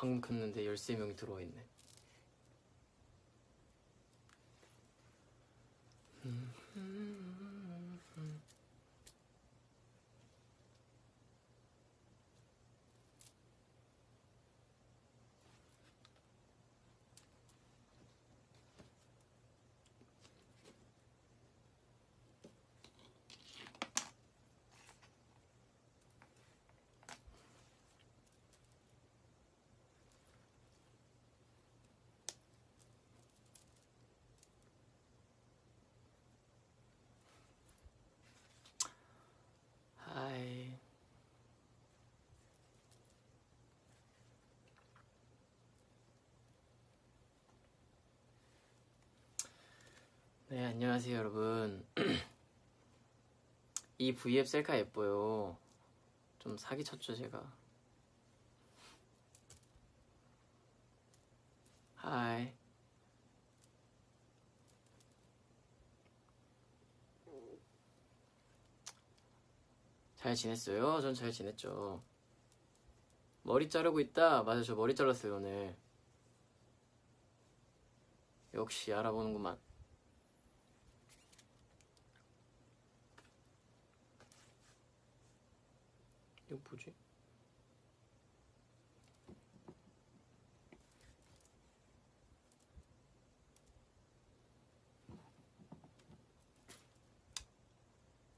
방금 켰는데 13명이 들어와 있네. 네, 안녕하세요, 여러분. 이 V앱 셀카 예뻐요. 좀 사기 쳤죠, 제가. 하이. 잘 지냈어요? 전 잘 지냈죠. 머리 자르고 있다. 맞아, 저 머리 잘랐어요, 오늘. 역시 알아보는구만. 이거 뭐지?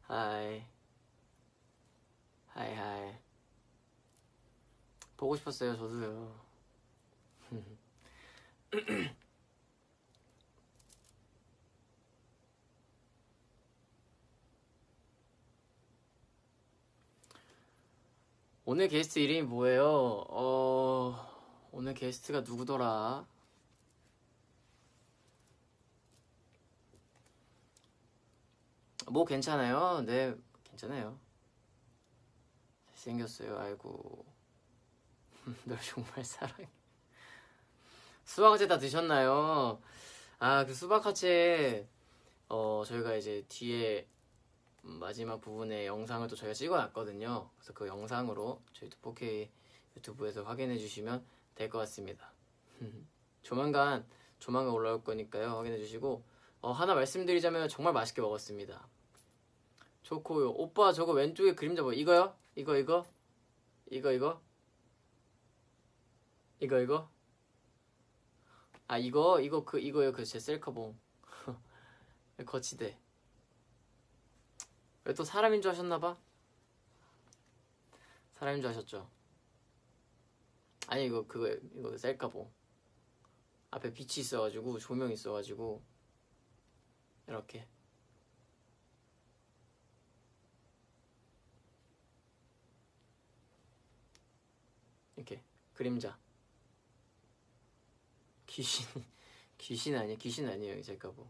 하이. 하이 하이. 보고 싶었어요, 저도요. 오늘 게스트 이름이 뭐예요? 어, 오늘 게스트가 누구더라? 뭐 괜찮아요? 네, 괜찮아요. 잘생겼어요, 아이고. 널 정말 사랑해. 수박화채 다 드셨나요? 아, 그 수박화채, 어, 저희가 이제 뒤에 마지막 부분에 영상을 또 저희가 찍어놨거든요. 그래서 그 영상으로 저희 4K 유튜브에서 확인해 주시면 될 것 같습니다. 조만간, 조만간 올라올 거니까요. 확인해 주시고, 어, 하나 말씀드리자면 정말 맛있게 먹었습니다. 좋고요. 오빠 저거 왼쪽에 그림자 뭐, 이거요? 이거, 이거? 이거, 이거? 이거, 이거? 아, 이거, 이거, 그, 이거요. 그 제 셀카봉. 거치대. 왜 또 사람인 줄 아셨나봐? 사람인 줄 아셨죠? 아니 이거 그거 이거 셀카봉. 앞에 빛이 있어가지고 조명이 있어가지고 이렇게. 이렇게. 그림자. 귀신 귀신 아니야? 귀신 아니에요 이 셀카봉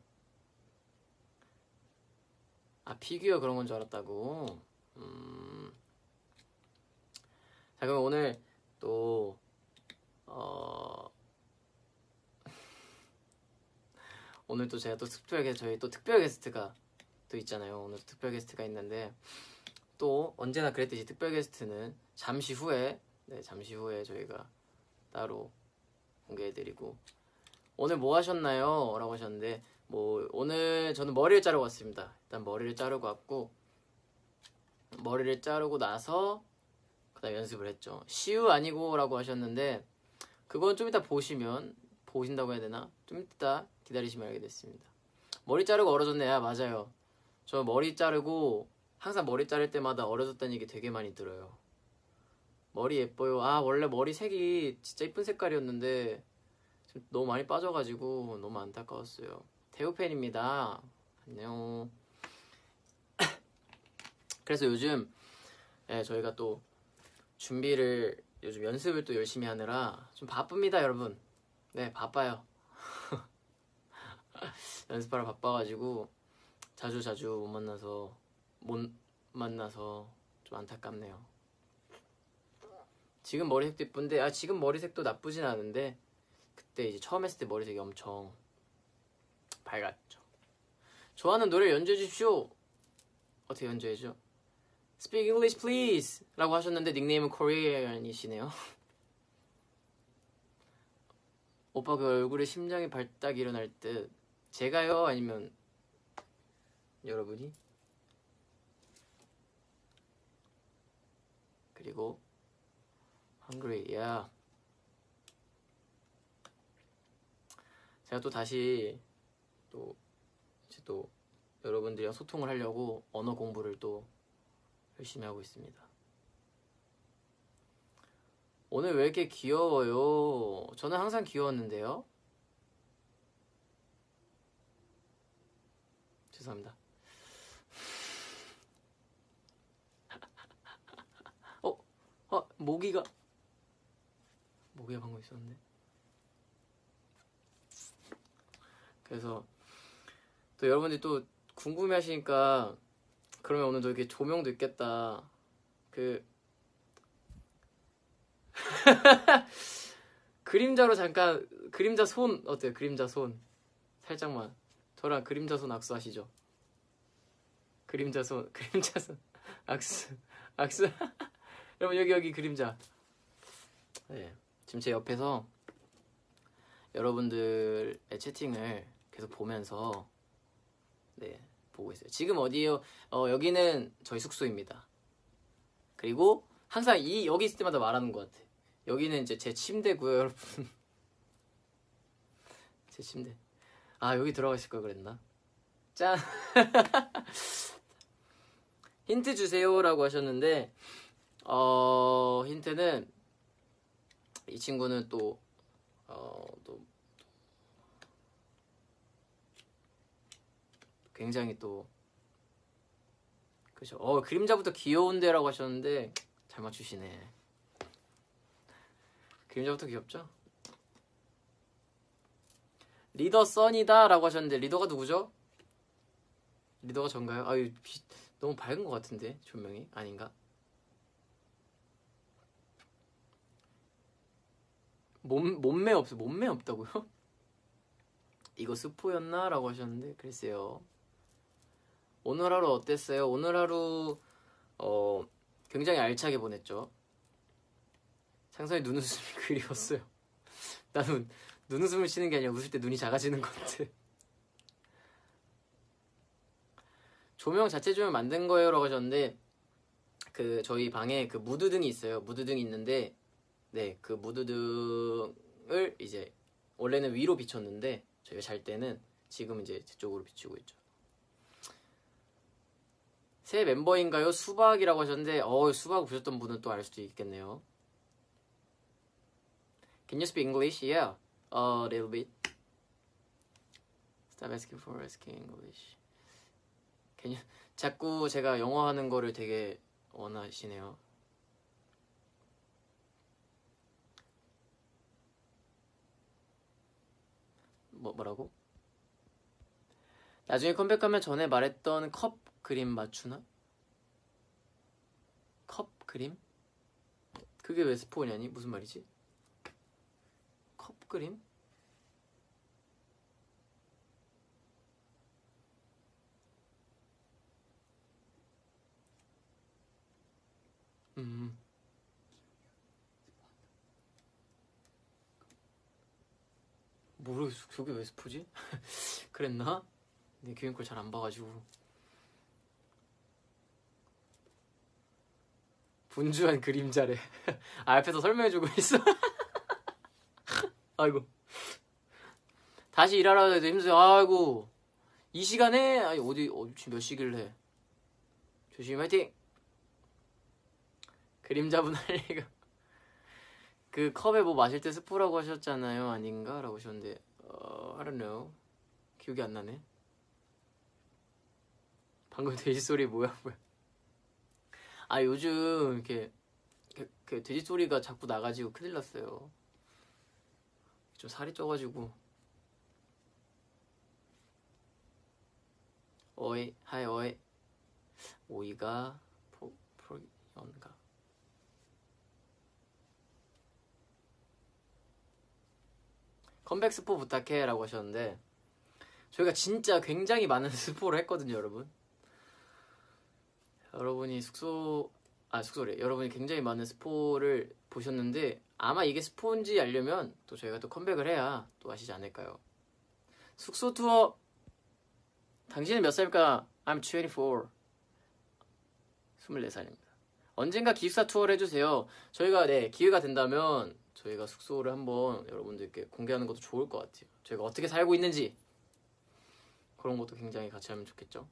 아 피규어 그런 건 줄 알았다고. 음. 자 그럼 오늘 또 어. 오늘 또 제가 또 특별 게스트 저희 또 특별 게스트가 또 있잖아요. 오늘 특별 게스트가 있는데 또 언제나 그랬듯이 특별 게스트는 잠시 후에 네 잠시 후에 저희가 따로 공개해드리고 오늘 뭐 하셨나요? 라고 하셨는데 뭐 오늘 저는 머리를 자르고 왔습니다. 일단 머리를 자르고 왔고 머리를 자르고 나서 그다음 연습을 했죠. 시우 아니고라고 하셨는데 그건 좀 이따 보시면 보신다고 해야 되나? 좀 이따 기다리시면 알게 됐습니다. 머리 자르고 얼어졌네. 야 맞아요. 저 머리 자르고 항상 머리 자를 때마다 얼어졌다는 얘기 되게 많이 들어요. 머리 예뻐요. 아 원래 머리 색이 진짜 이쁜 색깔이었는데 너무 많이 빠져가지고 너무 안타까웠어요. 태우 팬입니다. 안녕. 그래서 요즘 예, 저희가 또 준비를 요즘 연습을 또 열심히 하느라 좀 바쁩니다, 여러분. 네, 바빠요. 연습하러 바빠가지고 자주 자주 못 만나서 못 만나서 좀 안타깝네요. 지금 머리색도 예쁜데 아 지금 머리색도 나쁘진 않은데 그때 이제 처음 했을 때 머리색이 엄청 밝았죠. 좋아하는 노래 연주해 주십시오. 어떻게 연주해줘? Speak English please 라고 하셨는데 닉네임은 코리안이시네요. 오빠 그 얼굴에 심장이 발딱 일어날 듯 제가요 아니면 여러분이 그리고 hungry yeah 제가 또 다시 또 이제 또 여러분들이랑 소통을 하려고 언어 공부를 또 열심히 하고 있습니다. 오늘 왜 이렇게 귀여워요? 저는 항상 귀여웠는데요. 죄송합니다. 어, 어, 모기가 모기가 방금 있었는데. 그래서 또 여러분들이 또 궁금해 하시니까 그러면 오늘도 이렇게 조명도 있겠다. 그 그림자로 잠깐 그림자 손 어때요? 그림자 손 살짝만 저랑 그림자 손 악수하시죠. 그림자 손 그림자 손 악수 악수 여러분 여기 여기 그림자. 네 지금 제 옆에서 여러분들의 채팅을 계속 보면서 네 보고 있어요. 지금 어디요? 어, 여기는 저희 숙소입니다. 그리고 항상 이 여기 있을 때마다 말하는 것 같아. 여기는 이제 제 침대고요, 여러분. 제 침대. 아 여기 들어가실 걸 그랬나? 짠. 힌트 주세요라고 하셨는데 어 힌트는 이 친구는 또 어, 또 굉장히 또 그죠. 어 그림자부터 귀여운데라고 하셨는데 잘 맞추시네. 그림자부터 귀엽죠? 리더 써니다라고 하셨는데 리더가 누구죠? 리더가 전가요? 아유 비, 너무 밝은 것 같은데 조명이 아닌가? 몸 몸매 없어 몸매 없다고요? 이거 스포였나? 라고 하셨는데 글쎄요 오늘 하루 어땠어요? 오늘 하루 어 굉장히 알차게 보냈죠. 상상의 눈웃음이 그리웠어요. 나는 눈웃음을 치는 게 아니라 웃을 때 눈이 작아지는 것 같아. 조명 자체 조명 만든 거예요 라고 하셨는데 그 저희 방에 그 무드등이 있어요. 무드등이 있는데 네 그 무드등을 이제 원래는 위로 비췄는데 저희가 잘 때는 지금 이제 저쪽으로 비추고 있죠 새 멤버인가요? 수박이라고 하셨는데 어 수박 보셨던 분은 또 알 수도 있겠네요 Can you speak English? Yeah, a little bit. Stop asking for asking English. Can you? 자꾸 제가 영어 하는 거를 되게 원하시네요. 뭐 뭐라고? 나중에 컴백하면 전에 말했던 컵 그림 맞추나? 컵 그림? 그게 왜 스포냐니? 무슨 말이지? 컵 그림? 음. 모르겠어. 그게 왜 스포지? 그랬나? 내 교육걸 잘 안 봐가지고. 분주한 그림자래. 아, 앞에서 설명해주고 있어. 아이고. 다시 일하라 해도 힘들어. 아이고. 이 시간에? 아니, 어디, 어, 지금 몇 시길래. 조심히 화이팅! 그림자분 할 리가. 그 컵에 뭐 마실 때 스프라고 하셨잖아요. 아닌가? 라고 하셨는데, 어, I don't know. 기억이 안 나네. 방금 돼지 소리 뭐야, 뭐야. 아, 요즘 이렇게, 그, 그 돼지 소리가 자꾸 나가지고 큰일 났어요. 좀 살이 쪄가지고. 어이, 하이, 어이. 오이가, 포, 포, 연가. 컴백 스포 부탁해 라고 하셨는데 저희가 진짜 굉장히 많은 스포를 했거든요 여러분 여러분이 숙소 아 숙소래. 여러분이 굉장히 많은 스포를 보셨는데 아마 이게 스포인지 알려면 또 저희가 또 컴백을 해야 또 아시지 않을까요? 숙소 투어 당신은 몇 살입니까? I'm 24 24살입니다. 언젠가 기숙사 투어를 해주세요. 저희가 네 기회가 된다면 저희가 숙소를 한번 여러분들께 공개하는 것도 좋을 것 같아요. 저희가 어떻게 살고 있는지 그런 것도 굉장히 같이 하면 좋겠죠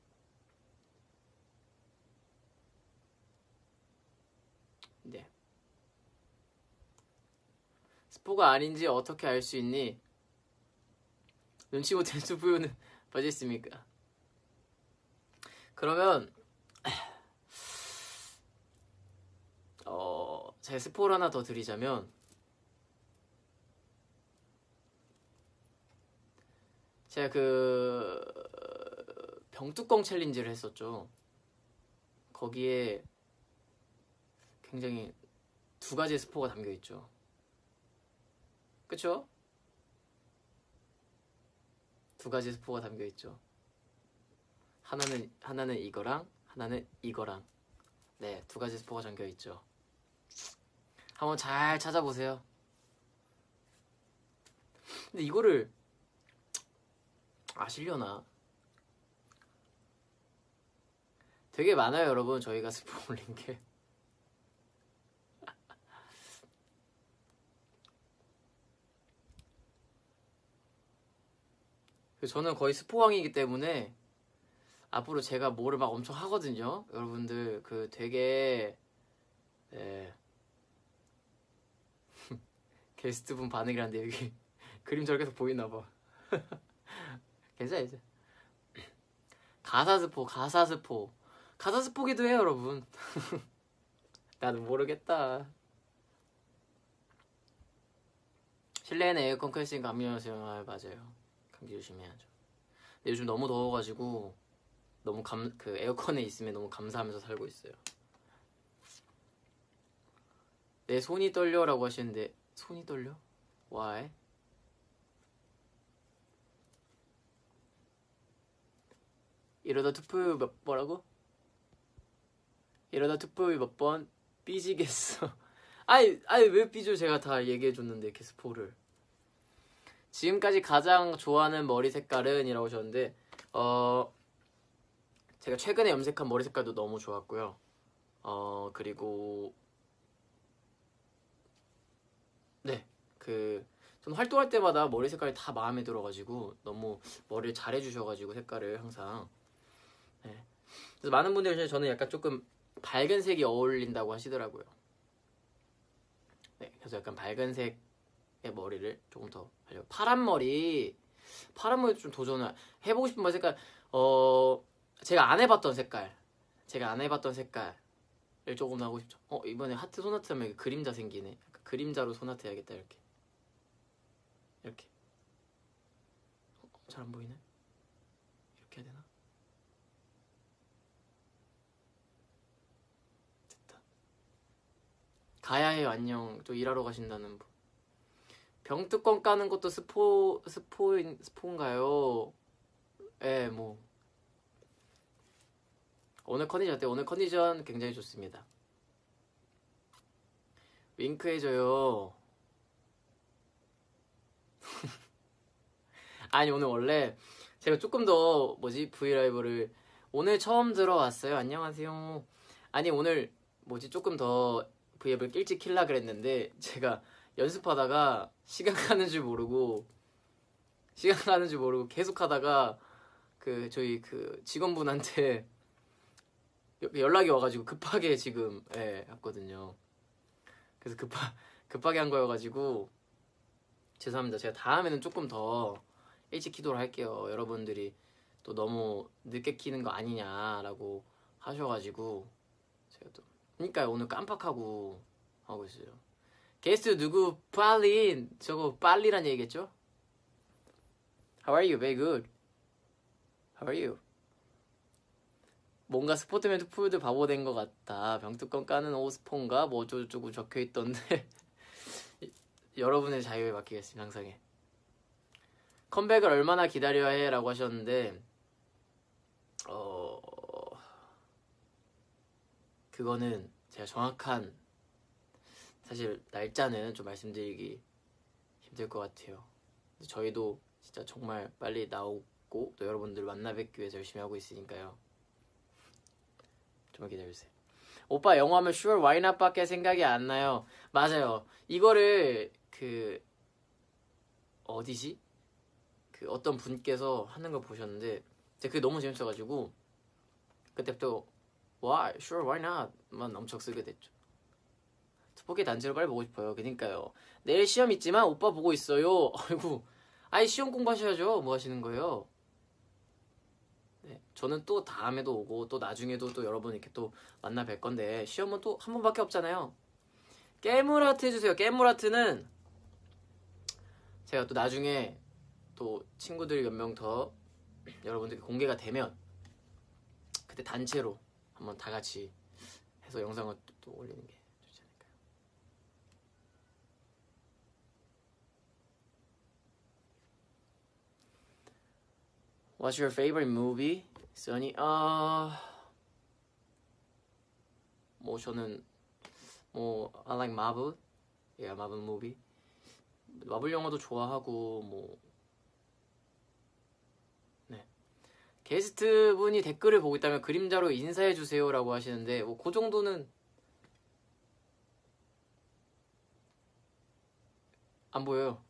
네 스포가 아닌지 어떻게 알 수 있니? 눈치 못챈 수부유는 빠졌습니까? 그러면 어 제가 스포를 하나 더 드리자면 제가 그 병뚜껑 챌린지를 했었죠. 거기에 굉장히 두 가지 스포가 담겨 있죠. 그쵸? 두 가지 스포가 담겨 있죠. 하나는 하나는 이거랑 하나는 이거랑 네 두 가지 스포가 담겨 있죠. 한번 잘 찾아보세요. 근데 이거를 아시려나? 되게 많아요, 여러분. 저희가 스포 올린 게. 저는 거의 스포왕이기 때문에 앞으로 제가 뭐를 막 엄청 하거든요. 여러분들 그 되게 네. 게스트분 반응이란데 여기 그림처럼 계속 보이나 봐. 괜찮아 이제. 가사 스포, 가사 스포, 가사 스포기도 해요, 여러분. 나도 모르겠다. 실내에는 에어컨 켜있으니까 감미연세요. 아, 맞아요. 감기 조심해야죠. 근데 요즘 너무 더워가지고 너무 감 그 에어컨에 있으면 너무 감사하면서 살고 있어요. 내 손이 떨려라고 하시는데 손이 떨려? Why? 이러다 투표 몇 뭐라고? 이러다 투표 몇 번 삐지겠어. 아이 아이 왜 삐져? 제가 다 얘기해 줬는데 캐스포를. 지금까지 가장 좋아하는 머리 색깔은 이라고 하셨는데 어 제가 최근에 염색한 머리 색깔도 너무 좋았고요. 어 그리고 네그 전 활동할 때마다 머리 색깔이 다 마음에 들어가지고 너무 머리를 잘 해주셔가지고 색깔을 항상 네. 그래서 많은 분들이 저는 약간 조금 밝은 색이 어울린다고 하시더라고요. 네, 그래서 약간 밝은 색의 머리를 조금 더 하려고. 파란 머리, 파란 머리 좀 도전을 해보고 싶은 머리 색깔, 어, 제가 안 해봤던 색깔, 제가 안 해봤던 색깔을 조금 하고 싶죠. 어, 이번에 하트 소나트 하면 그림자 생기네. 그림자로 소나트 해야겠다, 이렇게. 이렇게. 어, 잘안 보이네? 이렇게 해야 되나? 가야 해요 안녕 또 일하러 가신다는 분 병뚜껑 까는 것도 스포 스포인 스포인가요? 예, 뭐 오늘 컨디션 어때요? 오늘 컨디션 굉장히 좋습니다. 윙크 해줘요. 아니 오늘 원래 제가 조금 더 뭐지 브이라이브를 오늘 처음 들어왔어요. 안녕하세요. 아니 오늘 뭐지 조금 더 브이앱을 일찍 킬라 그랬는데 제가 연습하다가 시간 가는 줄 모르고 시간 가는 줄 모르고 계속 하다가 그 저희 그 직원분한테 연락이 와가지고 급하게 지금 예 했거든요. 그래서 급하 급하게 한 거여가지고 죄송합니다. 제가 다음에는 조금 더 일찍 키도록 할게요. 여러분들이 또 너무 늦게 키는 거 아니냐라고 하셔가지고 제가 또 그러니까 오늘 깜빡하고 하고 있어요. 게스트 누구? 빨리 저거 빨리란 얘기겠죠? How are you? Very good. How are you? 뭔가 스포트맨 투푸드 바보 된 것 같다. 병뚜껑 까는 오스폰가 뭐 어쩌고저쩌고 적혀 있던데 여러분의 자유에 맡기겠습니다. 항상에 컴백을 얼마나 기다려야 해라고 하셨는데 어 그거는 제가 정확한 사실 날짜는 좀 말씀드리기 힘들 것 같아요. 저희도 진짜 정말 빨리 나오고 또 여러분들 만나 뵙기 위해서 열심히 하고 있으니까요. 좀만 기다려주세요. 오빠 영어 하면 sure why not밖에 생각이 안 나요. 맞아요. 이거를 그 어디지? 그 어떤 분께서 하는 걸 보셨는데 그게 너무 재밌어가지고 그때부터 why sure why not만 엄청 쓰게 됐죠. 스포키 단체로 빨리 보고 싶어요. 그니까요. 내일 시험 있지만 오빠 보고 있어요. 아이고, 아이 시험 공부하셔야죠. 뭐 하시는 거예요? 네, 저는 또 다음에도 오고 또 나중에도 또 여러분 이렇게 또 만나 뵐 건데 시험은 또 한 번밖에 없잖아요. 깨물 아트 해주세요. 깨물 아트는 제가 또 나중에 또 친구들 몇 명 더 여러분들께 공개가 되면 그때 단체로 한번 다 같이 해서 영상을 또, 또 올리는 게 좋지 않을까요? What's your favorite movie, Sunny? 아, 뭐 저는 뭐 I like Marvel, yeah, Marvel movie. 마블 영화도 좋아하고 뭐 네. 게스트 분이 댓글을 보고 있다면 그림자로 인사해 주세요라고 하시는데 뭐 그 정도는 안 보여요.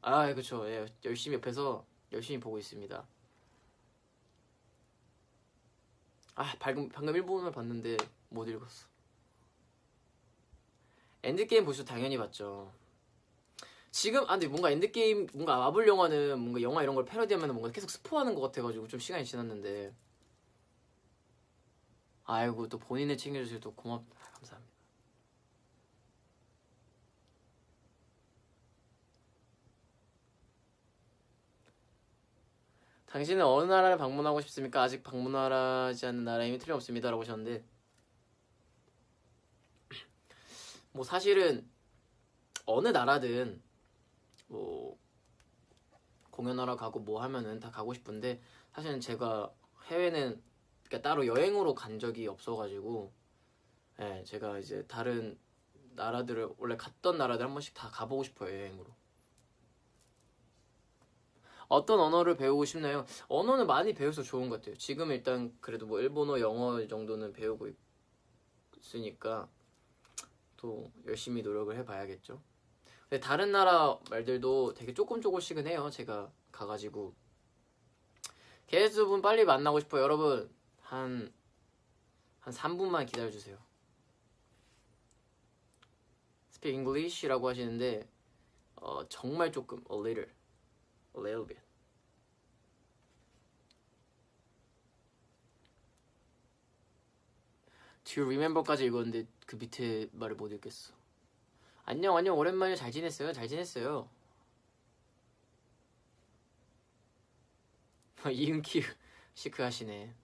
아, 그렇죠. 예, 열심히 옆에서 열심히 보고 있습니다. 아, 방금 방금 1분을 봤는데 못 읽었어. 엔드게임 보셔 당연히 봤죠. 지금 아 근데 뭔가 엔드게임 뭔가 마블 영화는 뭔가 영화 이런 걸 패러디하면 뭔가 계속 스포하는 것 같아가지고 좀 시간이 지났는데 아이고 또 본인을 챙겨주셔서 또 고맙다. 당신은 어느 나라를 방문하고 싶습니까? 아직 방문하지 않는 나라 이미 틀림없습니다 라고 하셨는데 뭐 사실은 어느 나라든 뭐 공연하러 가고 뭐 하면은 다 가고 싶은데 사실은 제가 해외는 그러니까 따로 여행으로 간 적이 없어가지고 예, 제가 이제 다른 나라들을 원래 갔던 나라들 한 번씩 다 가보고 싶어요 여행으로. 어떤 언어를 배우고 싶나요? 언어는 많이 배워서 좋은 것 같아요. 지금 일단 그래도 뭐 일본어, 영어 정도는 배우고 있으니까 또 열심히 노력을 해봐야겠죠. 근데 다른 나라 말들도 되게 조금 조금씩은 해요. 제가 가가지고 게스트분 빨리 만나고 싶어요. 여러분 한한 3분만 기다려주세요. Speak English라고 하시는데 어, 정말 조금 a little, a little bit. You remember까지 읽었는데 그 밑에 말을 못 읽겠어. 안녕 안녕 오랜만에 잘 지냈어요 잘 지냈어요 이은키 시크 하시네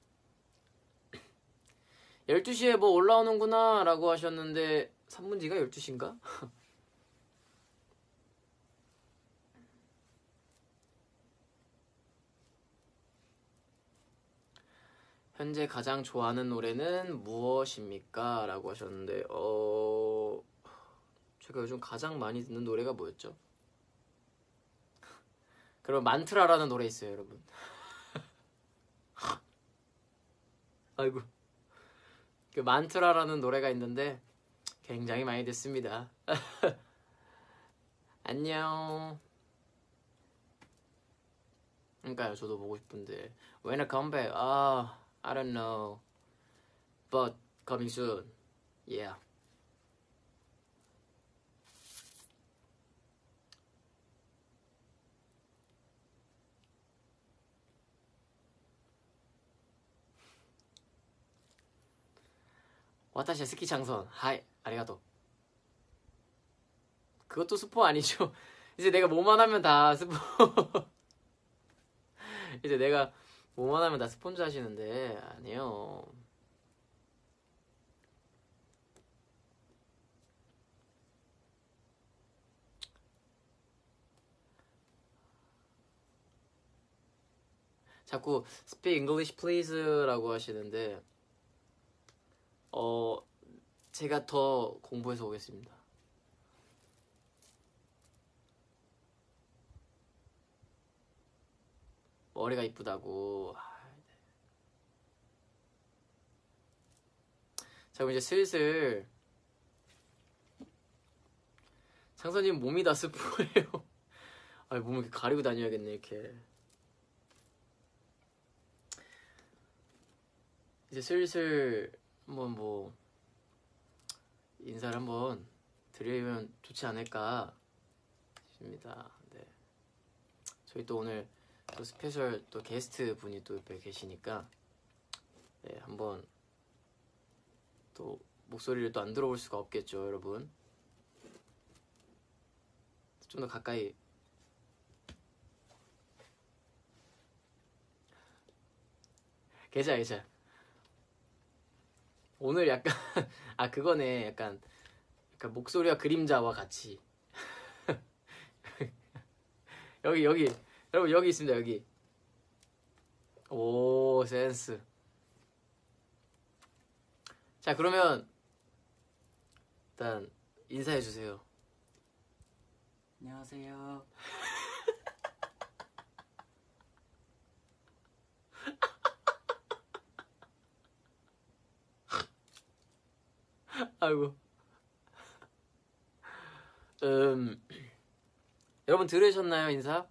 12시에 뭐 올라오는구나 라고 하셨는데 3분지가 12시인가? 현재 가장 좋아하는 노래는 무엇입니까? 라고 하셨는데 어... 제가 요즘 가장 많이 듣는 노래가 뭐였죠? 그럼 만트라라는 노래 있어요, 여러분. 아이고. 그 만트라라는 노래가 있는데 굉장히 많이 듣습니다. 안녕. 그러니까요, 저도 보고 싶은데 When I come back, 아, I don't know, but coming soon. Yeah. 와타시 스키 장선. 하이. 아리가또. 그것도 스포 아니죠? 이제 내가 뭐만 하면 다 스포. 이제 내가 뭐만 하면 다 스폰지 하시는데 아니요 자꾸 speak English please라고 하시는데 어 제가 더 공부해서 오겠습니다. 머리가 이쁘다고. 아, 네. 자, 그럼 이제 슬슬 상선님 몸이 다 스프예요. 아, 몸을 이렇게 가리고 다녀야겠네 이렇게. 이제 슬슬 한번 뭐 인사를 한번 드리면 좋지 않을까 싶습니다. 네. 저희 또 오늘 또 스페셜 또 게스트 분이 또 옆에 계시니까 네, 한번 또 목소리를 또 안 들어볼 수가 없겠죠, 여러분. 좀 더 가까이. 계좌 계좌. 오늘 약간 아 그거네. 약간 약간 목소리와 그림자와 같이. 여기 여기 여러분 여기 있습니다 여기 오 센스 자 그러면 일단 인사해 주세요 안녕하세요. 아이고 음 여러분 들으셨나요 인사?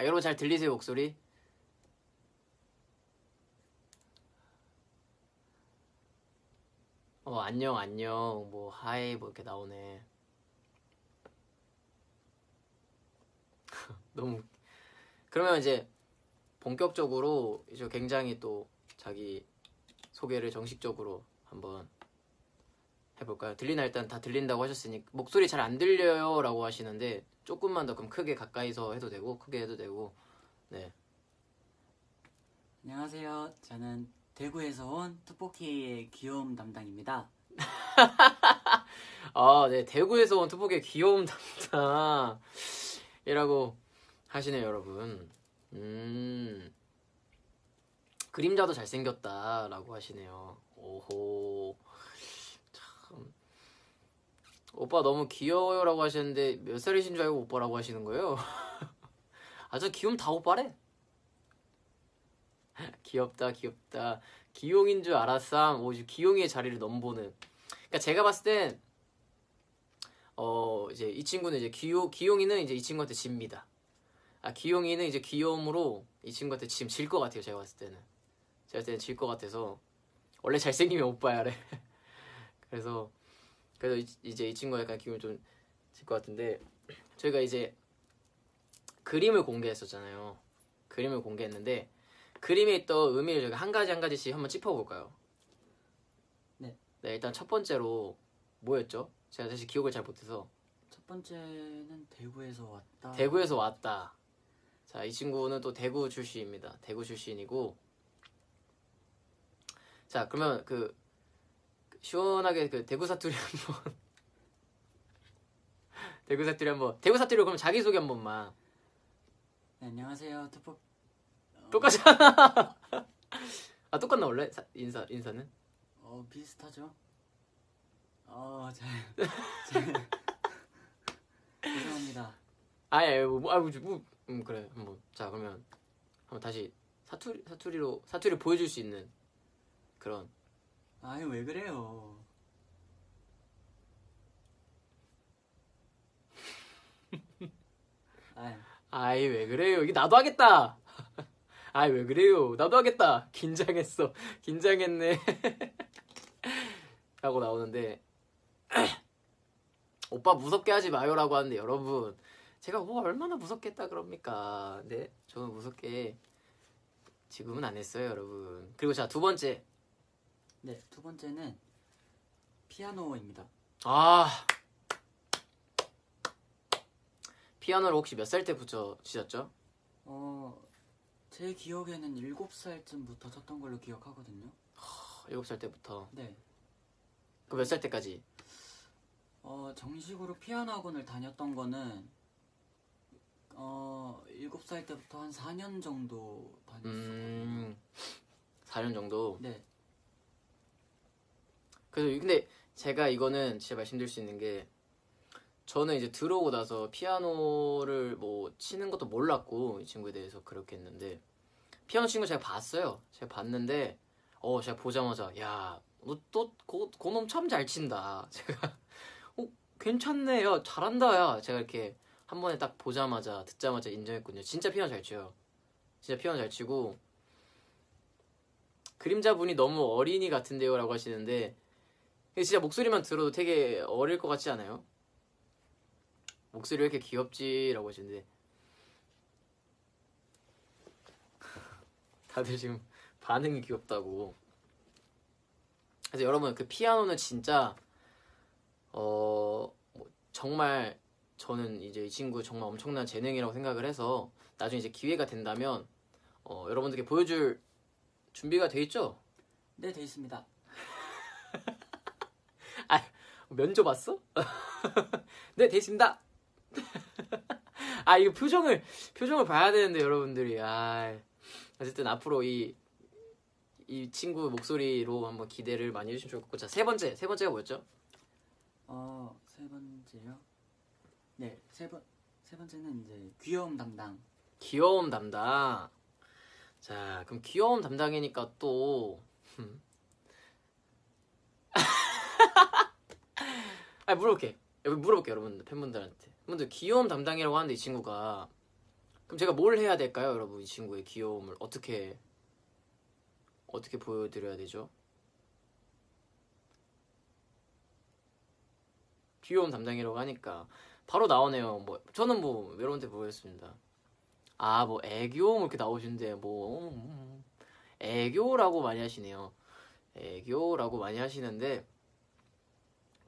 아, 여러분 잘 들리세요 목소리? 어 안녕 안녕 뭐 하이 뭐 이렇게 나오네 너무 웃- 그러면 이제 본격적으로 이제 굉장히 또 자기 소개를 정식적으로 한번 해볼까요? 들리나 일단 다 들린다고 하셨으니 목소리 잘 안 들려요라고 하시는데 조금만 더 그럼 크게 가까이서 해도 되고 크게 해도 되고 네 안녕하세요. 저는 대구에서 온 투포키의 귀여움 담당입니다. 아, 네. 대구에서 온 투복의 귀여움 담당이라고 하시네요, 여러분. 음. 그림자도 잘생겼다라고 하시네요. 오호. 참. 오빠 너무 귀여워요라고 하시는데 몇 살이신 줄 알고 오빠라고 하시는 거예요? 아, 저 귀여움 다 오빠래. 귀엽다, 귀엽다. 기용인 줄 알았삼. 오, 기용이의 자리를 넘보는. 그러니까 제가 봤을 땐 어, 이제 이 친구는 이제 기용 기용이는 이제 이 친구한테 집니다. 아, 기용이는 이제 귀여움으로 이 친구한테 지금 질 것 같아요. 제가 봤을 때는. 제가 봤을 때는 질 것 같아서 원래 잘생기면 오빠야래. 그래서 그래서 이- 이제 이 친구가 약간 기분이 좀 질 것 같은데 저희가 이제 그림을 공개했었잖아요. 그림을 공개했는데 그림에 있던 의미를 저희가 한 가지 한 가지씩 한번 짚어볼까요? 네. 네, 일단 첫 번째로 뭐였죠? 제가 사실 기억을 잘 못해서 첫 번째는 대구에서 왔다. 대구에서 왔다. 자, 이 친구는 또 대구 출신입니다. 대구 출신이고. 자, 그러면 그 시원하게 그 대구 사투리 한번 대구 사투리 한번 대구 사투리로 그럼 자기 소개 한 번만. 네, 안녕하세요. 투포 어, 똑같잖아. 아, 똑같나 원래 사- 인사 인사는? 어, 비슷하죠? 어, 잘, 잘 죄송합니다. 아예 뭐, 아, 뭐, 뭐, 음 그래 한번 자 그러면 한번 다시 사투리 사투리로 사투리 보여줄 수 있는 그런 아유, 왜 그래요? 아유, 아이 왜 그래요? 이게 나도 하겠다. 아이 왜 그래요? 나도 하겠다. 긴장했어. 긴장했네. 라고 나오는데 오빠 무섭게 하지 마요라고 하는데 여러분 제가 뭐 얼마나 무섭게 했다 그럽니까? 네 저는 무섭게 지금은 안 했어요 여러분. 그리고 자 두 번째 네, 두 번째는 피아노입니다. 아 피아노를 혹시 몇 살 때부터 치셨죠? 어, 제 기억에는 7살쯤부터 쳤던 걸로 기억하거든요. 일곱 살 때부터 네. 그 몇 살 때까지? 어, 정식으로 피아노 학원을 다녔던 거는 어, 7살 때부터 한 4년 정도 다녔었거든요. 음, 4년 정도. 네. 그래서 근데 제가 이거는 진짜 말씀드릴 수 있는 게 저는 이제 들어오고 나서 피아노를 뭐 치는 것도 몰랐고 이 친구에 대해서 그렇게 했는데 피아노 친구 제가 봤어요. 제가 봤는데 어 제가 보자마자 야 너또 고놈 참 잘 친다. 제가 어 괜찮네 야 잘한다 야 제가 이렇게 한 번에 딱 보자마자 듣자마자 인정했거든요. 진짜 피아노 잘 쳐요. 진짜 피아노 잘 치고 그림자분이 너무 어린이 같은데요라고 하시는데 진짜 목소리만 들어도 되게 어릴 것 같지 않아요? 목소리 왜 이렇게 귀엽지라고 하시는데 다들 지금 반응이 귀엽다고. 그래서 여러분 그 피아노는 진짜 어뭐 정말 저는 이제 이 친구 정말 엄청난 재능이라고 생각을 해서 나중에 이제 기회가 된다면 어 여러분들께 보여줄 준비가 돼 있죠? 네, 돼 있습니다. 면접 왔어? 네, 돼 있습니다. 아, 이거 표정을, 표정을 봐야 되는데, 여러분들이. 아, 어쨌든 앞으로 이, 이 친구 목소리로 한번 기대를 많이 해주시면 좋을 것 같고. 자, 세 번째, 세 번째가 뭐였죠? 어, 세 번째요. 네, 세 번, 세 번째는 이제 귀여움 담당. 귀여움 담당. 자, 그럼 귀여움 담당이니까 또, 아, 물어볼게. 여기 물어볼게요, 여러분들, 팬분들한테. 분들 귀여움 담당이라고 하는데 이 친구가 그럼 제가 뭘 해야 될까요, 여러분? 이 친구의 귀여움을 어떻게 어떻게 보여드려야 되죠? 귀여움 담당이라고 하니까 바로 나오네요. 뭐 저는 뭐 여러분한테 보였습니다. 아, 뭐 애교 뭐 이렇게 나오시는데 뭐 음, 애교라고 많이 하시네요. 애교라고 많이 하시는데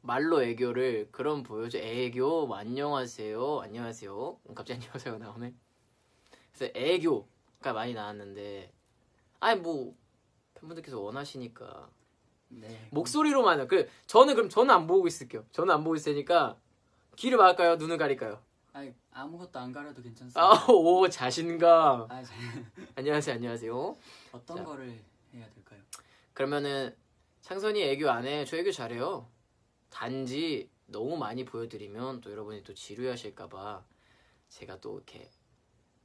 말로 애교를 그럼 보여줘 애교 안녕하세요 안녕하세요 음, 갑자기 안녕하세요 나오네 그래서 애교가 많이 나왔는데 아니 뭐 팬분들께서 원하시니까 네. 목소리로만 그 저는 그럼 저는 안 보고 있을게요 저는 안 보고 있으니까 귀를 막을까요 눈을 가릴까요 아니, 아무것도 안 가려도 괜찮습니다. 아오 자신감 아, 자, 안녕하세요 안녕하세요 어떤 자. 거를 해야 될까요? 그러면은 창선이 애교 안 해. 저 애교 잘해요. 단지 너무 많이 보여드리면 또 여러분이 또 지루하실까봐 제가 또 이렇게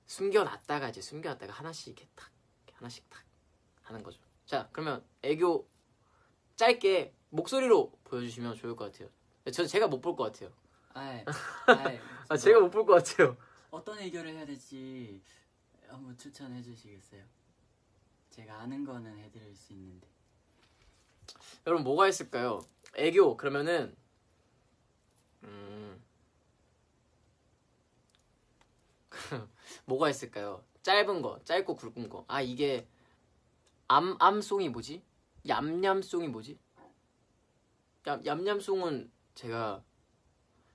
숨겨놨다가 이제 숨겨놨다가 하나씩 이렇게 탁 하나씩 탁 하는 거죠. 자 그러면 애교 짧게 목소리로 보여주시면 좋을 것 같아요. 저 제가 못 볼 것 같아요. 아이, 아이, 아 제가 못 볼 것 같아요. 어떤 애교를 해야 될지 한번 추천해 주시겠어요? 제가 아는 거는 해드릴 수 있는데. 여러분 뭐가 있을까요? 애교 그러면은 음 뭐가 있을까요? 짧은 거, 짧고 굵은 거. 아 이게 암 암송이 뭐지? 얌얌송이 뭐지? 얌 얌얌송은 제가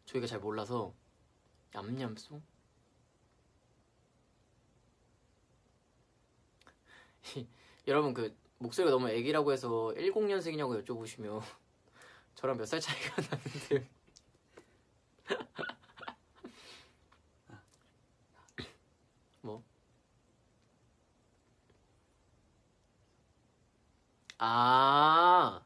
저희가 잘 몰라서 얌얌송? 여러분 그 목소리가 너무 애기라고 해서 10년생이냐고 여쭤보시면 저랑 몇 살 차이가 나는데 뭐? 아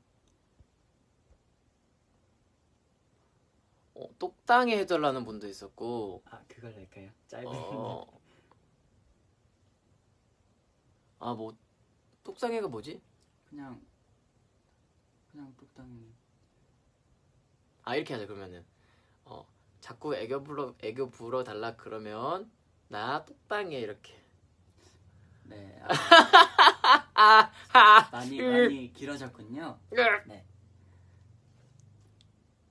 어, 똑당해 해달라는 분도 있었고 아, 그걸 할까요? 짧은 어. 아뭐 똑상해가 뭐지? 그냥 그냥 똑당히 아 이렇게 하자 그러면은. 어 자꾸 애교 불러 애교 불어 달라 그러면 나 똑당해 이렇게. 네 아, 많이 많이 길어졌군요. 네.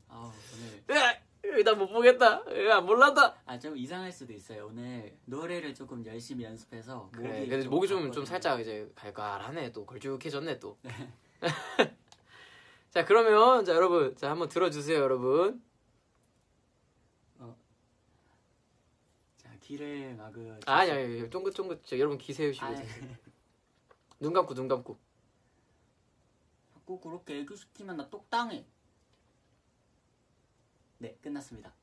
아 오늘. 나못 보겠다. 안 몰란다. 아 좀 이상할 수도 있어요. 오늘 노래를 조금 열심히 연습해서 그래 목이 근데 목이 좀 좀. 살짝 이제 갈갈하네 또. 걸쭉해졌네 또 자 그러면 자 여러분 자 한번 들어주세요 여러분 자 귀를 막으. 아니 아니 쫑긋쫑긋 저 여러분 기 세우시고 아, 눈 감고 눈 감고 자꾸 그렇게 애교 시키면 나 똑당해. 네 끝났습니다.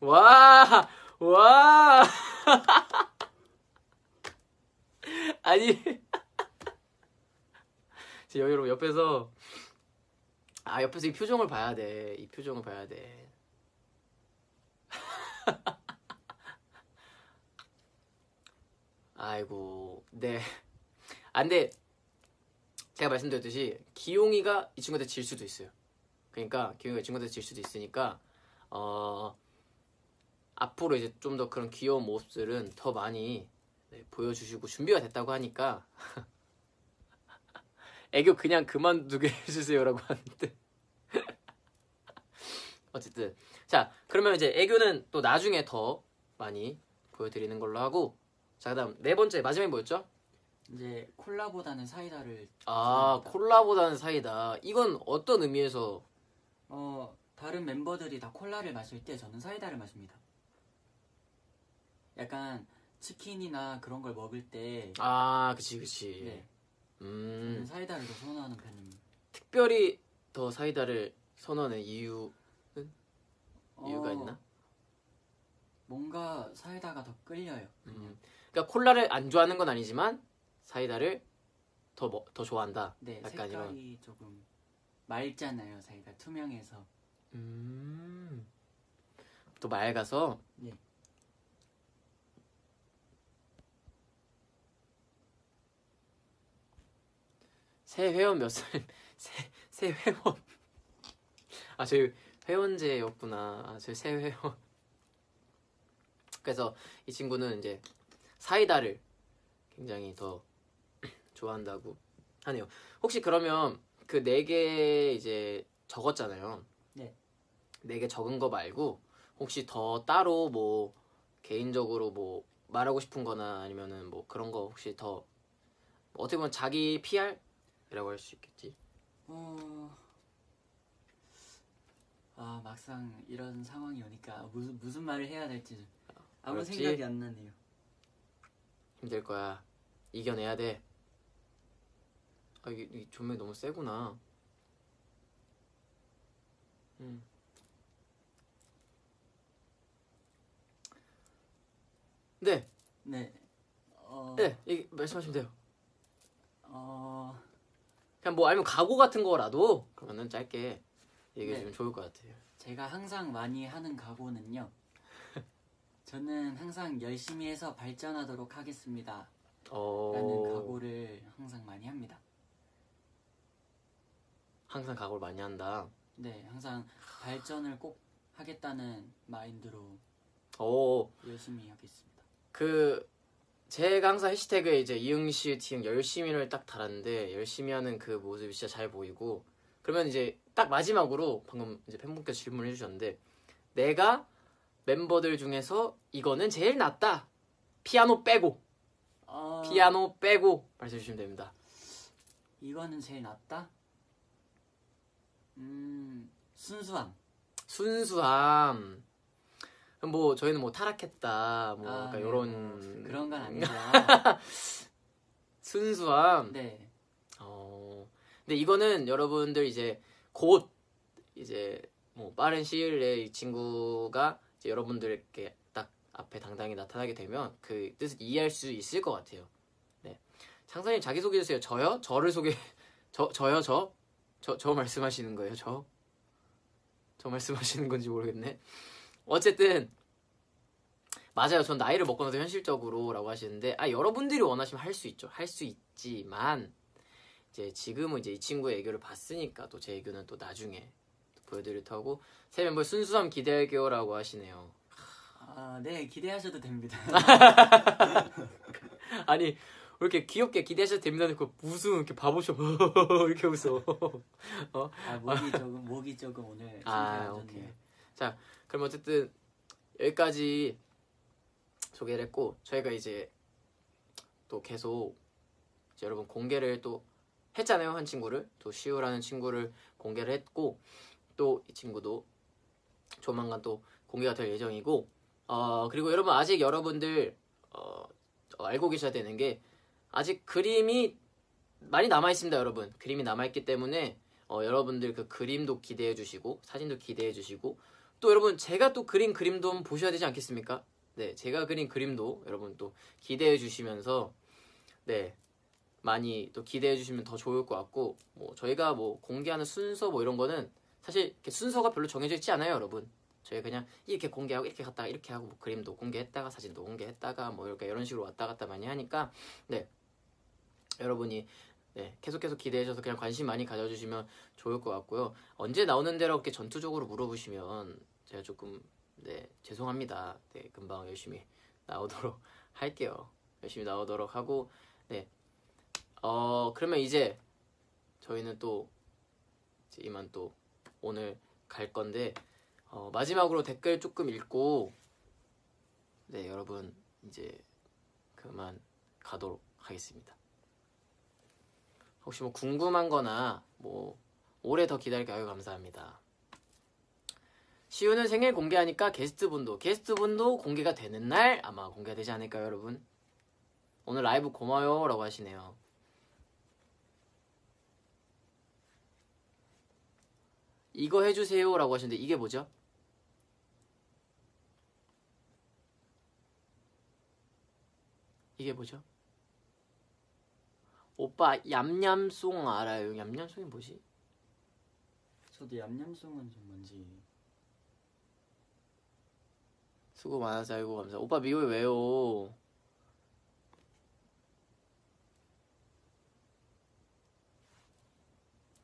와, 와. 아니, 지금 여러분 옆에서 아 옆에서 이 표정을 봐야 돼. 이 표정을 봐야 돼. 아이고 네. 안돼. 제가 말씀드렸듯이 기용이가 이 친구한테 질 수도 있어요. 그러니까 기용이가 이 친구한테 질 수도 있으니까 어 앞으로 이제 좀 더 그런 귀여운 모습들은 더 많이 네, 보여주시고 준비가 됐다고 하니까 애교 그냥 그만두게 해주세요라고 하는데. 어쨌든. 자 그러면 이제 애교는 또 나중에 더 많이 보여드리는 걸로 하고. 자 그다음 네 번째 마지막에 뭐였죠? 이제 콜라보다는 사이다를 아 좋아합니다. 콜라보다는 사이다. 이건 어떤 의미에서? 어 다른 멤버들이 다 콜라를 마실 때 저는 사이다를 마십니다. 약간 치킨이나 그런 걸 먹을 때 아 그치 그치. 네, 음 저는 사이다를 더 선호하는 편입니다. 특별히 더 사이다를 선호하는 이유 이유가 어, 있나? 뭔가 사이다가 더 끌려요. 음. 그러니까 콜라를 안 좋아하는 건 아니지만 사이다를 더 뭐, 더 좋아한다. 네, 약간 색깔이 조금 맑잖아요. 사이다 투명해서. 음. 또 맑아서 네. 새 회원 몇 살? 새, 새 회원. 아, 저희 회원제였구나. 아, 저희 새 회원. 그래서 이 친구는 이제 사이다를 굉장히 더 좋아한다고 하네요. 혹시 그러면 그 네 개 이제 적었잖아요. 네. 네 개 적은 거 말고 혹시 더 따로 뭐 개인적으로 뭐 말하고 싶은 거나 아니면은 뭐 그런 거 혹시 더 어떻게 보면 자기 PR 이라고 할 수 있겠지. 어... 아 막상 이런 상황이 오니까 무슨 무슨 말을 해야 될지 아무 어렵지? 생각이 안 나네요. 힘들 거야. 이겨내야 돼. 아, 이게, 이 조명이 너무 세구나. 음. 네, 네. 어... 네, 이, 말씀하시면 돼요. 어... 그냥 뭐 아니면 각오 같은 거라도 그러면은 짧게 얘기해 주면 네. 좋을 것 같아요. 제가 항상 많이 하는 각오는요. 저는 항상 열심히 해서 발전하도록 하겠습니다. 어, 라는 각오를 항상 많이 합니다. 항상 각오를 많이 한다. 네, 항상 발전을 꼭 하겠다는 마인드로 오, 열심히 하겠습니다. 그 제가 항상 해시태그에 이제 이응시 티응 열심히를 딱 달았는데 열심히 하는 그 모습이 진짜 잘 보이고 그러면 이제 딱 마지막으로 방금 이제 팬분께서 질문을 해주셨는데 내가 멤버들 중에서 이거는 제일 낫다. 피아노 빼고. 어... 피아노 빼고 말씀해 주시면 됩니다. 이거는 제일 낫다? 음, 순수함. 순수함 뭐 저희는 뭐 타락했다 뭐 아, 약간 네, 이런 뭐 그런 건 아니고요. 순수함 네. 어, 근데 이거는 여러분들 이제 곧 이제 뭐 빠른 시일 내에 이 친구가 이제 여러분들께 딱 앞에 당당히 나타나게 되면 그 뜻을 이해할 수 있을 것 같아요. 네. 상사님 자기 소개해 주세요. 저요? 저를 소개 저 저요? 저? 저 저 말씀하시는 거예요? 저? 저 말씀하시는 건지 모르겠네. 어쨌든 맞아요. 전 나이를 먹고 나서 현실적으로라고 하시는데 아 여러분들이 원하시면 할 수 있죠. 할 수 있지만 이제 지금은 이제 이 친구의 애교를 봤으니까 또 제 애교는 또 나중에 또 보여드릴 테고 새 멤버 순수함 기대할게요라고 하시네요. 아, 네, 기대하셔도 됩니다. 아니 왜 이렇게 귀엽게 기대하셔도 됩니다. 그 무슨 이렇게 바보쇼 이렇게 웃어. 아, 목이 조금, 목이 조금 오늘 아안 오케이. 자 그럼 어쨌든 여기까지 소개를 했고 저희가 이제 또 계속 이제 여러분 공개를 또 했잖아요 한 친구를. 또 시우라는 친구를 공개를 했고 또 이 친구도 조만간 또 공개가 될 예정이고 어 그리고 여러분 아직 여러분들 어, 어, 알고 계셔야 되는 게 아직 그림이 많이 남아 있습니다 여러분. 그림이 남아 있기 때문에 어, 여러분들 그 그림도 기대해 주시고 사진도 기대해 주시고 또 여러분 제가 또 그린 그림도 보셔야 되지 않겠습니까? 네, 제가 그린 그림도 여러분 또 기대해 주시면서 네 많이 또 기대해 주시면 더 좋을 것 같고 뭐 저희가 뭐 공개하는 순서 뭐 이런 거는 사실 이렇게 순서가 별로 정해져 있지 않아요, 여러분. 저희 그냥 이렇게 공개하고 이렇게 갔다가 이렇게 하고 뭐 그림도 공개했다가 사진도 공개했다가 뭐 이렇게 이런 식으로 왔다 갔다 많이 하니까 네 여러분이 네 계속 계속 기대해 주셔서 그냥 관심 많이 가져주시면 좋을 것 같고요. 언제 나오는 대로 이렇게 전투적으로 물어보시면 제가 조금 네 죄송합니다. 네 금방 열심히 나오도록 할게요. 열심히 나오도록 하고 네 어 그러면 이제 저희는 또 이제 이만 또 오늘 갈 건데 어, 마지막으로 댓글 조금 읽고 네 여러분 이제 그만 가도록 하겠습니다. 혹시 뭐 궁금한거나 뭐 오래 더 기다릴게 아유 감사합니다. 시우는 생일 공개하니까 게스트분도 게스트분도 공개가 되는 날 아마 공개가 되지 않을까요 여러분? 오늘 라이브 고마워요 라고 하시네요. 이거 해주세요 라고 하시는데 이게 뭐죠? 이게 뭐죠? 오빠 얌얌송 알아요? 얌얌송이 뭐지? 저도 얌얌송은 좀 뭔지 수고 많아서 아이고 감사. 오빠 미호이 왜요?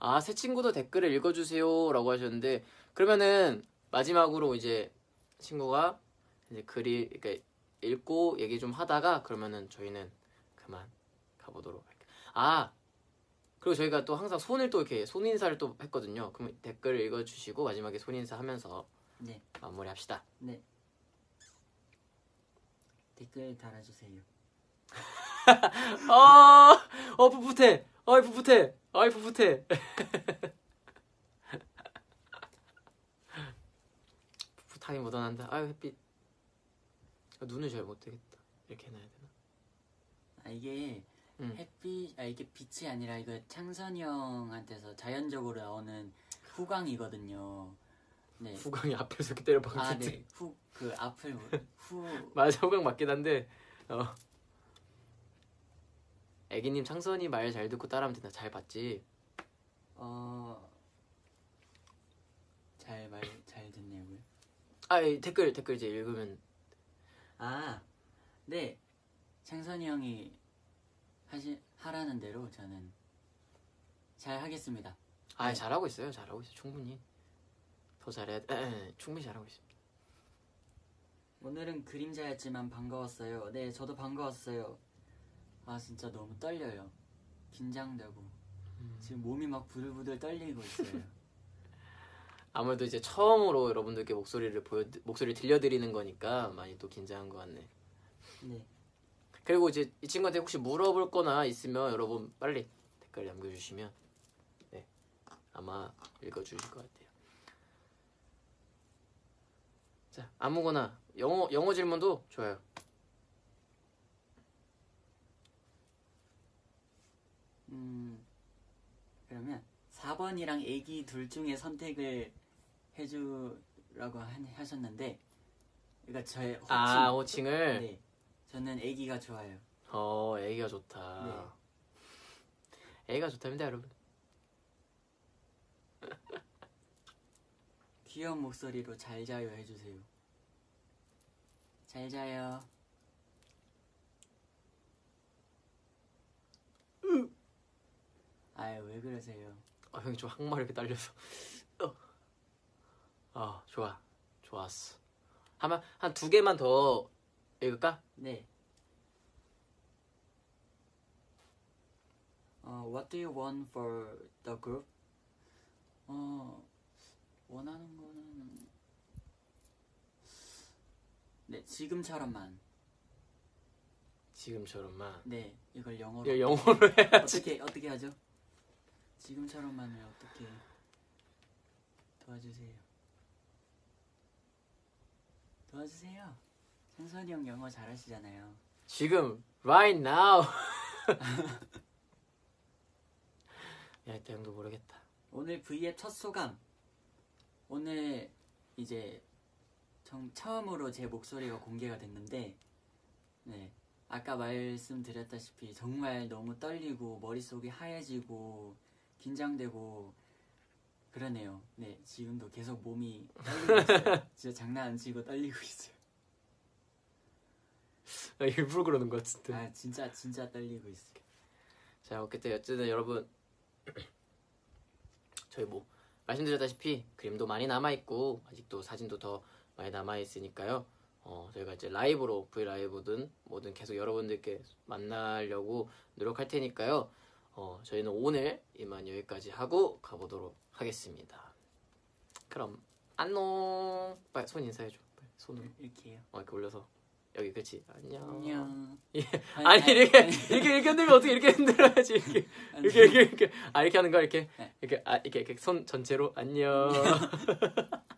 아, 새 친구도 댓글을 읽어주세요 라고 하셨는데 그러면은 마지막으로 이제 친구가 이제 글이 그러니까 읽고 얘기 좀 하다가 그러면은 저희는 그만 가보도록 할게요. 아 그리고 저희가 또 항상 손을 또 이렇게 손 인사를 또 했거든요. 그럼 댓글 읽어주시고 마지막에 손 인사 하면서 네 마무리 합시다. 네. 댓글 달아주세요. 아, 어 풋풋해. 어이 풋풋해. 어이 풋풋해. 풋풋하게 묻어난다. 아유 햇빛. 아, 눈을 잘못 뜨겠다. 이렇게 해놔야 되나? 아 이게 응. 햇빛 아 이게 빛이 아니라 이거 창선이 형한테서 자연적으로 나오는 후광이거든요. 네. 후광이 앞에서 이렇게 때려박는 아, 듯. 네. 후, 그 앞을, 후, 맞아 후광 맞긴 한데. 어. 애기님 창선이 말 잘 듣고 따라하면 된다. 잘 봤지. 어, 잘 말, 잘 듣냐고요? 아이 댓글 댓글 이제 읽으면 아, 네. 창선이 형이 하시, 하라는 대로 저는 잘 하겠습니다. 아 네. 잘하고 있어요. 잘하고 있어요. 충분히 더 잘해야 돼. 충분히 잘하고 있습니다. 오늘은 그림자였지만 반가웠어요. 네, 저도 반가웠어요. 아, 진짜 너무 떨려요. 긴장되고. 지금 몸이 막 부들부들 떨리고 있어요. 아무래도 이제 처음으로 여러분들께 목소리를 보여 목소리를 들려드리는 거니까 많이 또 긴장한 것 같네. 네. 그리고 이제 이 친구한테 혹시 물어볼 거나 있으면 여러분 빨리 댓글 남겨주시면 네 아마 읽어주실 것 같아요. 자 아무거나 영어 영어 질문도 좋아요. 음, 그러면 4번이랑 애기 둘 중에 선택을 해주라고 하, 하셨는데, 그러니까 저의 호칭. 아 호칭을 네. 저는 애기가 좋아요. 어 애기가 좋다. 네. 애기가 좋답니다 여러분. 귀여운 목소리로 잘 자요 해주세요. 잘 자요. 아유 왜 그러세요? 아 형이 좀 이렇게 딸려서. 어. 아 좋아 좋았어. 한한 한두 개만 더 읽을까? 네. 어, what do you want for the group? 어, 원하는 거는 네, 지금처럼만. 지금처럼만. 네, 이걸 영어로 이거 영어로 해야지. 어떻게 어떻게 하죠? 지금처럼만을 어떻게 도와주세요. 도와주세요. 창선이 형 영어 잘하시잖아요. 지금 right now. 야, 이때 형도 모르겠다. 오늘 V앱 첫 소감. 오늘 이제 정, 처음으로 제 목소리가 공개가 됐는데, 네 아까 말씀드렸다시피 정말 너무 떨리고 머릿속이 하얘지고 긴장되고 그러네요. 네, 지금도 계속 몸이 떨리고 있어요. 진짜 장난 안 치고 떨리고 있어요. 아, 일부러 그러는 것 같은데. 아, 진짜 진짜 떨리고 있어요. 자, 어쨌든 여러분 저희 뭐 말씀드렸다시피 그림도 많이 남아 있고 아직도 사진도 더 많이 남아 있으니까요. 어, 저희가 이제 라이브로 V 라이브든 뭐든 계속 여러분들께 만나려고 노력할 테니까요. 어, 저희는 오늘 이만 여기까지 하고 가보도록 하겠습니다. 그럼 안녕. 빨리 손 인사해 줘. 빨리 손으로. 이렇게 해요. 어, 이렇게 올려서 여기 그렇지. 안녕. 안녕. 예. 아니 이렇게 이렇게 이렇게 흔들면 어떻게 이렇게 흔들어야지 이렇게 아니, 이렇게 이렇게 이렇게 아 이렇게 하는 거야 이렇게 네. 이렇게 아 이렇게 이렇게 손 전체로 안녕